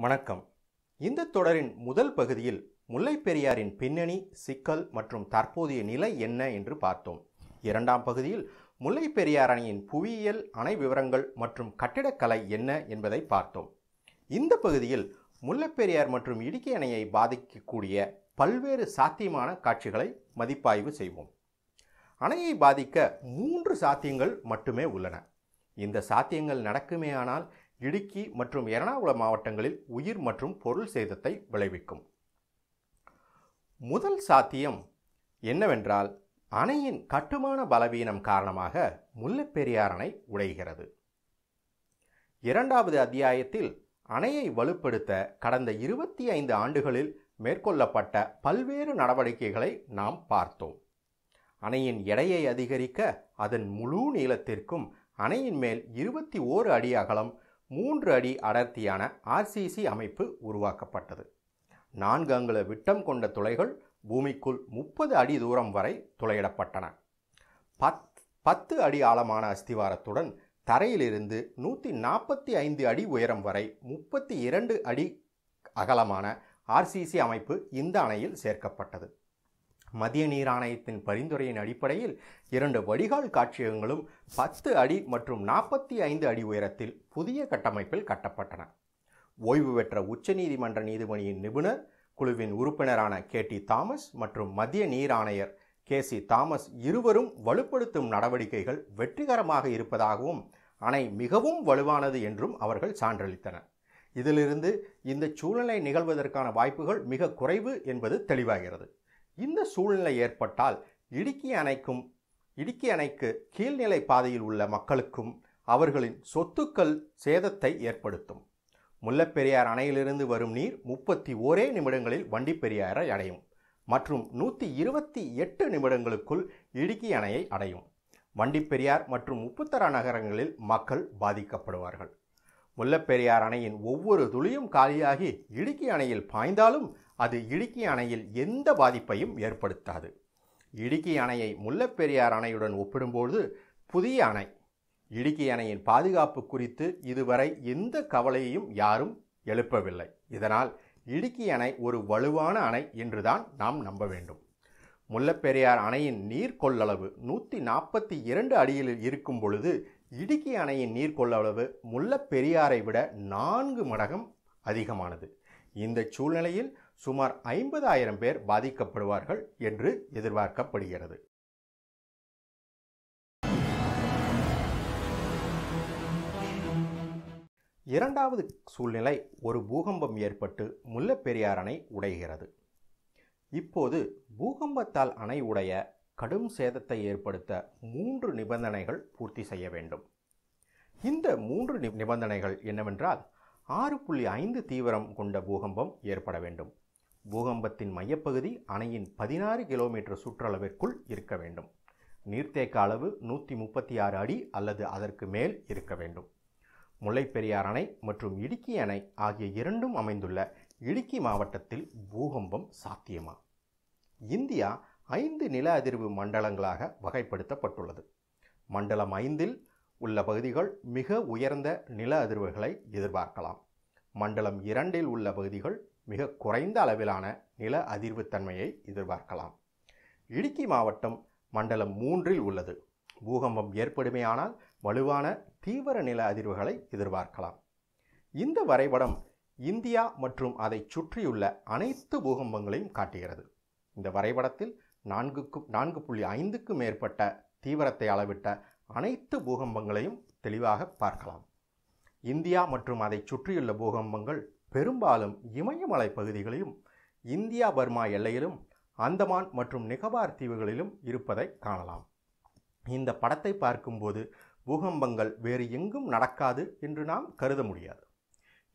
வணக்கம். இந்த தொடரின் முதல் பகுதியில் முல்லைப் பெரியாரின் பின்னணி சிக்கல் மற்றும் தற்போதைய நிலை என்ன என்று பார்த்தோம். இரண்டாம் பகுதியில் முல்லைப் பெரியார் அணையின் புவியியல் அணை விவரங்கள் மற்றும் கட்டிடக்கலை என்ன என்பதை பார்த்தோம். இந்த பகுதியில் முல்லைப் பெரியார் மற்றும் இடுக்கி அணையை பாதிக்கக்கூடிய பல்வேறு சாத்தியமான காட்சிகளை மதிப்பாய்வு செய்வோம். அணையை பாதிக்க மூன்று சாத்தியங்கள் மட்டுமே உள்ளன. இந்த சாத்தியங்கள் நடக்குமேயானால் இடுக்கி மற்றும் எர்ணாகுளம் மாவட்டங்களில் உயிர் மற்றும் பொருள் சேதத்தை விளைவிக்கும். முதல் சாத்தியம் என்னவென்றால் அணையின் கட்டுமான பலவீனம் காரணமாக முல்லைப்பெரியார் அணை உடைகிறது. இரண்டாவது அத்தியாயத்தில் அணையை வலுப்படுத்த கடந்த இருபத்தி ஐந்து ஆண்டுகளில் மேற்கொள்ளப்பட்ட பல்வேறு நடவடிக்கைகளை நாம் பார்த்தோம். அணையின் எடையை அதிகரிக்க அதன் முழு நீளத்திற்கும் அணையின் மேல் இருபத்தி ஓரு அடி அகலம் மூன்று அடி அடர்த்தியான ஆர்சிசி அமைப்பு உருவாக்கப்பட்டது. நான்கு அங்குல விட்டம் கொண்ட துளைகள் பூமிக்குள் முப்பது அடி தூரம் வரை துளையிடப்பட்டன. பத் பத்து அடி ஆழமான அஸ்திவாரத்துடன் தரையிலிருந்து நூற்றி நாற்பத்தி ஐந்து அடி உயரம் வரை முப்பத்தி இரண்டு அடி அகலமான ஆர்சிசி அமைப்பு இந்த அணையில் சேர்க்கப்பட்டது. மதிய நீர் ஆணையத்தின் பரிந்துரையின் அடிப்படையில் இரண்டு வடிகால் காட்சியகங்களும் பத்து அடி மற்றும் நாற்பத்தி ஐந்து அடி உயரத்தில் புதிய கட்டமைப்பில் கட்டப்பட்டன. ஓய்வு பெற்ற உச்சநீதிமன்ற நீதிபதியின் நிபுணர் குழுவின் உறுப்பினரான கே டி தாமஸ் மற்றும் மத்திய நீர் ஆணையர் கே சி தாமஸ் இருவரும் வலுப்படுத்தும் நடவடிக்கைகள் வெற்றிகரமாக இருப்பதாகவும் அணை மிகவும் வலுவானது என்றும் அவர்கள் சான்றளித்தனர். இதிலிருந்து இந்த சூழ்நிலை நிகழ்வதற்கான வாய்ப்புகள் மிக குறைவு என்பது தெளிவாகிறது. இந்த சூழ்நிலை ஏற்பட்டால் இடுக்கி அணைக்கும் இடுக்கி அணைக்கு கீழ்நிலை பாதையில் உள்ள மக்களுக்கும் அவர்களின் சொத்துக்கள் சேதத்தை ஏற்படுத்தும். முல்லைப்பெரியார் அணையிலிருந்து வரும் நீர் முப்பத்தி ஓரே நிமிடங்களில் வண்டிப்பெரியாரை அடையும் மற்றும் நூற்றி இருபத்தி எட்டு நிமிடங்களுக்குள் இடுக்கி அணையை அடையும். வண்டிப்பெரியார் மற்றும் முப்புத்தரா நகரங்களில் மக்கள் பாதிக்கப்படுவார்கள். முல்லைப்பெரியார் அணையின் ஒவ்வொரு துளியும் காலியாகி இடுக்கி அணையில் பாய்ந்தாலும் அது இடுக்கி அணையில் எந்த பாதிப்பையும் ஏற்படுத்தாது. இடுக்கி அணையை முல்லைப்பெரியார் அணையுடன் ஒப்பிடும்போது புதிய அணை. இடுக்கி அணையின் பாதுகாப்பு குறித்து இதுவரை எந்த கவலையையும் யாரும் எழுப்பவில்லை. இதனால் இடுக்கி அணை ஒரு வலுவான அணை என்றுதான் நாம் நம்ப வேண்டும். முல்லைப்பெரியார் அணையின் நீர் கொள்ளளவு நூற்றி நாற்பத்தி இரண்டு அடியில் இருக்கும் பொழுது இடுக்கி அணையின் நீர் கொள்ளளவு முல்லைப்பெரியாரை விட நான்கு மடகம் அதிகமானது. இந்த சூழ்நிலையில் சுமார் ஐம்பதாயிரம் பேர் பாதிக்கப்படுவார்கள் என்று எதிர்பார்க்கப்படுகிறது. இரண்டாவது சூழ்நிலை ஒரு பூகம்பம் ஏற்பட்டு முல்லைப்பெரியார் அணை உடைகிறது. இப்போது பூகம்பத்தால் அணை உடைய கடும் சேதத்தை ஏற்படுத்த மூன்று நிபந்தனைகள் பூர்த்தி செய்ய வேண்டும். இந்த மூன்று நிபந்தனைகள் என்னவென்றால் ஆறு புள்ளி ஐந்து தீவிரம் கொண்ட பூகம்பம் ஏற்பட வேண்டும். பூகம்பத்தின் மையப்பகுதி அணையின் பதினாறு கிலோமீட்டர் சுற்றளவிற்குள் இருக்க வேண்டும். நீர்த்தேக்க அளவு நூற்றி முப்பத்தி ஆறு அடி அல்லது அதற்கு மேல் இருக்க வேண்டும். முல்லைப்பெரியார் அணை மற்றும் இடுக்கி அணை ஆகிய இரண்டும் அமைந்துள்ள இடுக்கி மாவட்டத்தில் பூகம்பம் சாத்தியமா? இந்தியா ஐந்து நில அதிர்வு மண்டலங்களாக வகைப்படுத்தப்பட்டுள்ளது. மண்டலம் ஐந்தில் உள்ள பகுதிகள் மிக உயர்ந்த நில அதிர்வுகளை எதிர்பார்க்கலாம். மண்டலம் இரண்டில் உள்ள பகுதிகள் மிக குறைந்த அளவிலான நில அதிர்வுத்தன்மையை எதிர்பார்க்கலாம். இடுக்கி மாவட்டம் மண்டலம் மூன்றில் உள்ளது. பூகம்பம் ஏற்படுமேயானால் வலுவான தீவிர நில அதிர்வுகளை எதிர்பார்க்கலாம். இந்த வரைபடம் இந்தியா மற்றும் அதை சுற்றியுள்ள அனைத்து பூகம்பங்களையும் காட்டுகிறது. இந்த வரைபடத்தில் நான்குக்கு நான்கு புள்ளி ஐந்துக்கும் மேற்பட்ட தீவிரத்தை அளவிட்ட அனைத்து பூகம்பங்களையும் தெளிவாக பார்க்கலாம். இந்தியா மற்றும் அதை சுற்றியுள்ள பூகம்பங்கள் பெரும்பாலும் இமயமலை பகுதிகளிலும் இந்தியா பர்மா எல்லையிலும் அந்தமான் மற்றும் நிகபார் தீவுகளிலும் இருப்பதை காணலாம். இந்த படத்தை பார்க்கும்போது பூகம்பங்கள் வேறு எங்கும் நடக்காது என்று நாம் கருத முடியாது.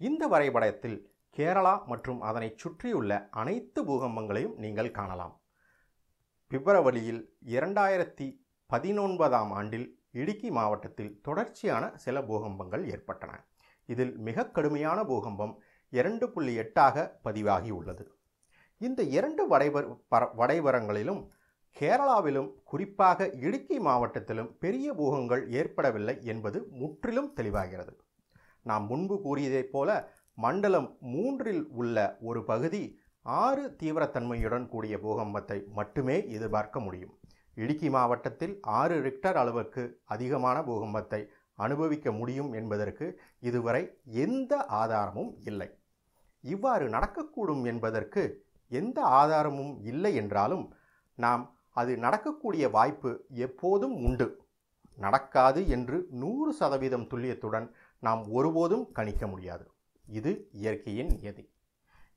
இந்த வரைபடத்தில் கேரளா மற்றும் அதனை சுற்றியுள்ள அனைத்து பூகம்பங்களையும் நீங்கள் காணலாம். பிப்ரவரியில் இரண்டாயிரத்தி பதினொன்பதாம் ஆண்டில் இடுக்கி மாவட்டத்தில் தொடர்ச்சியான சில பூகம்பங்கள் ஏற்பட்டன. இதில் மிக கடுமையான பூகம்பம் இரண்டு புள்ளி எட்டாக பதிவாகி உள்ளது இந்த இரண்டு வடைவர் வடைவரங்களிலும் கேரளாவிலும் குறிப்பாக இடுக்கி மாவட்டத்திலும் பெரிய பூகங்கள் ஏற்படவில்லை என்பது முற்றிலும் தெளிவாகிறது. நாம் முன்பு கூறியதைப் போல மண்டலம் மூன்றில் உள்ள ஒரு பகுதி ஆறு தீவிரத்தன்மையுடன் கூடிய பூகம்பத்தை மட்டுமே எதிர்பார்க்க முடியும். இடுக்கி மாவட்டத்தில் ஆறு ரிக்டர் அளவுக்கு அதிகமான பூகம்பத்தை அனுபவிக்க முடியும் என்பதற்கு இதுவரை எந்த ஆதாரமும் இல்லை. இவ்வாறு நடக்கக்கூடும் என்பதற்கு எந்த ஆதாரமும் இல்லை என்றாலும் நாம் அது நடக்கக்கூடிய வாய்ப்பு எப்போதும் உண்டு. நடக்காது என்று நூறு சதவீதம் துல்லியத்துடன் நாம் ஒருபோதும் கணிக்க முடியாது. இது இயற்கையின் நியதி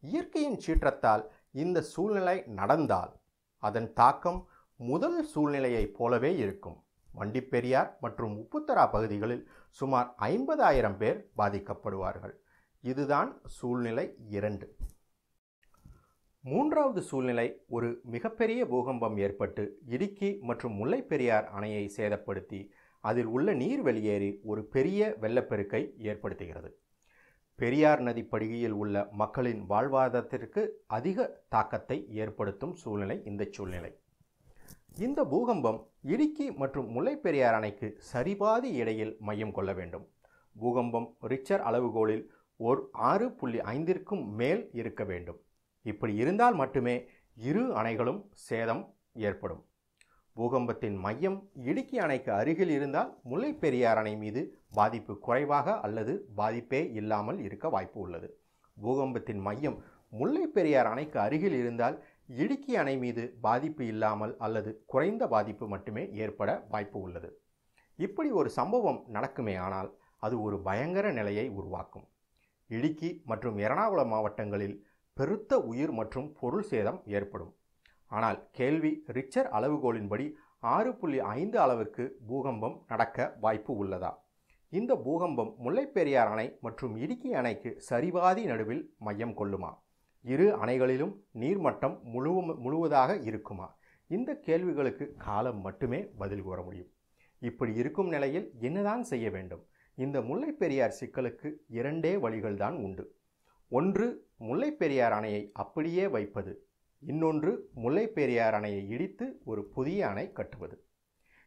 இயற்கையின் சீற்றத்தால் இந்த சூழ்நிலை நடந்தால் அதன் தாக்கம் முதல் சூழ்நிலையைப் போலவே இருக்கும். வண்டிப்பெரியார் மற்றும் உப்புத்தரா பகுதிகளில் சுமார் ஐம்பதாயிரம் பேர் பாதிக்கப்படுவார்கள். இதுதான் சூழ்நிலை இரண்டு. மூன்றாவது சூழ்நிலை ஒரு மிகப்பெரிய பூகம்பம் ஏற்பட்டு இடுக்கி மற்றும் முல்லைப்பெரியார் அணையை சேதப்படுத்தி அதில் உள்ள நீர் வெளியேறி ஒரு பெரிய வெள்ளப்பெருக்கை ஏற்படுத்துகிறது. பெரியார் நதி படுகையில் உள்ள மக்களின் வாழ்வாதாரத்திற்கு அதிக தாக்கத்தை ஏற்படுத்தும் சூழ்நிலை இந்த சூழ்நிலை. இந்த பூகம்பம் இடுக்கி மற்றும் முல்லைப்பெரியார் அணைக்கு சரிபாதி இடையில் மையம் கொள்ள வேண்டும். பூகம்பம் ரிச்சர் அளவுகோலில் ஓர் ஆறு புள்ளி ஐந்திற்கும் மேல் இருக்க வேண்டும். இப்படி இருந்தால் மட்டுமே இரு அணைகளும் சேதம் ஏற்படும். பூகம்பத்தின் மையம் இடுக்கி அணைக்கு அருகில் இருந்தால் முல்லைப்பெரியார் அணை மீது பாதிப்பு குறைவாக அல்லது பாதிப்பே இல்லாமல் இருக்க வாய்ப்பு உள்ளது. பூகம்பத்தின் மையம் முல்லைப்பெரியார் அணைக்கு அருகில் இருந்தால் இடுக்கி அணை மீது பாதிப்பு இல்லாமல் அல்லது குறைந்த பாதிப்பு மட்டுமே ஏற்பட வாய்ப்பு உள்ளது. இப்படி ஒரு சம்பவம் நடக்குமே ஆனால் அது ஒரு பயங்கர நிலையை உருவாக்கும். இடுக்கி மற்றும் எறணாகுளம் மாவட்டங்களில் பெருத்த உயிர் மற்றும் பொருள் சேதம் ஏற்படும். ஆனால் கேள்வி ரிச்சர் அளவுகோலின்படி ஆறு புள்ளி ஐந்து அளவுக்கு பூகம்பம் நடக்க வாய்ப்பு உள்ளதா? இந்த பூகம்பம் முல்லைப்பெரியார் அணை மற்றும் இடுக்கி அணைக்கு சரிவாதி நடுவில் மையம் கொள்ளுமா? இரு அணைகளிலும் நீர்மட்டம் முழு முழுவதாக இருக்குமா? இந்த கேள்விகளுக்கு காலம் மட்டுமே பதில் கூற முடியும். இப்படி இருக்கும் நிலையில் என்னதான் செய்ய வேண்டும்? இந்த முல்லைப்பெரியார் சிக்கலுக்கு இரண்டே வழிகள்தான் உண்டு. ஒன்று முல்லைப்பெரியார் அணையை அப்படியே வைப்பது. இன்னொன்று முல்லைப்பெரியார் அணையை இடித்து ஒரு புதிய அணை கட்டுவது.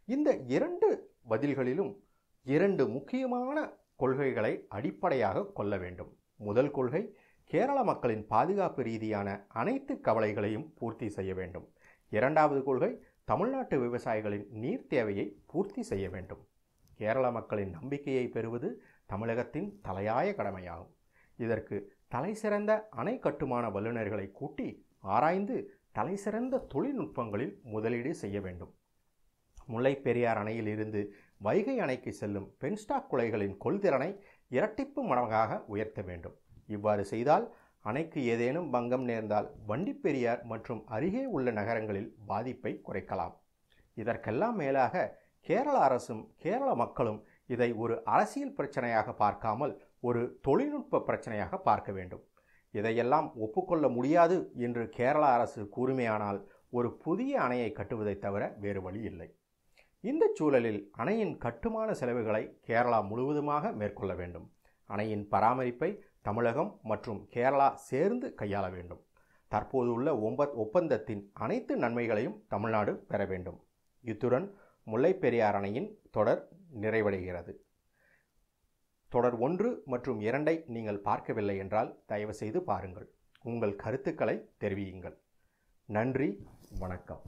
இந்த இரண்டு பதில்களிலும் இரண்டு முக்கியமான கொள்கைகளை அடிப்படையாக கொள்ள வேண்டும். முதல் கொள்கை கேரள மக்களின் பாதுகாப்பு ரீதியான அனைத்து கவலைகளையும் பூர்த்தி செய்ய வேண்டும். இரண்டாவது கொள்கை தமிழ்நாட்டு விவசாயிகளின் நீர் தேவையை பூர்த்தி செய்ய வேண்டும். கேரள மக்களின் நம்பிக்கையை பெறுவது தமிழகத்தின் தலையாய கடமையாகும். இதற்கு தலைசிறந்த அணை கட்டுமான வல்லுநர்களை கூட்டி ஆராய்ந்து தலைசிறந்த தொழில்நுட்பங்களில் முதலீடு செய்ய வேண்டும். முல்லைப்பெரியார் அணையில் இருந்து வைகை அணைக்கு செல்லும் பென்ஸ்டாக் குலைகளின் கொள்திறனை இரட்டிப்பு மடங்காக உயர்த்த வேண்டும். இவ்வாறு செய்தால் அணைக்கு ஏதேனும் பங்கம் நேர்ந்தால் வண்டிப்பெரியார் மற்றும் அருகே உள்ள நகரங்களில் பாதிப்பை குறைக்கலாம். இதற்கெல்லாம் மேலாக கேரள அரசும் கேரள மக்களும் இதை ஒரு அரசியல் பிரச்சனையாக பார்க்காமல் ஒரு தொழில்நுட்ப பிரச்சனையாக பார்க்க வேண்டும். இதையெல்லாம் ஒப்புக்கொள்ள முடியாது என்று கேரள அரசு கூறுமையானால் ஒரு புதிய அணையை கட்டுவதை தவிர வேறு வழி இல்லை. இந்த சூழலில் அணையின் கட்டுமான செலவுகளை கேரளா முழுவதுமாக மேற்கொள்ள வேண்டும். அணையின் பராமரிப்பை தமிழகம் மற்றும் கேரளா சேர்ந்து கையாள வேண்டும். தற்போது உள்ள ஒப்பந்தத்தின் அனைத்து நன்மைகளையும் தமிழ்நாடு பெற வேண்டும். இத்துடன் முல்லைப்பெரியார் அணையின் தொடர் நிறைவடைகிறது. தொடர் ஒன்று மற்றும் இரண்டை நீங்கள் பார்க்கவில்லை என்றால் தயவுசெய்து பாருங்கள். உங்கள் கருத்துக்களை தெரிவியுங்கள். நன்றி வணக்கம்.